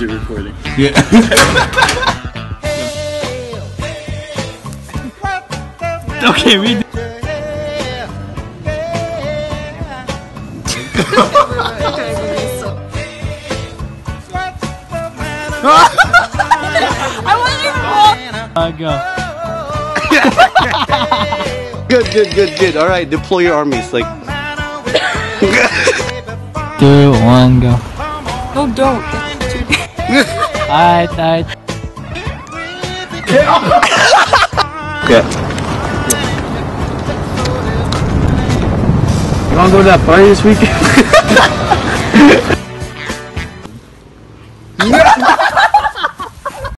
it recording? Yeah. okay, read. Uh, go. Good, good, good, good. All right, deploy your armies. Like, Two, one, go. No, don't. Alright, alright. yeah. You wanna go to that party this weekend?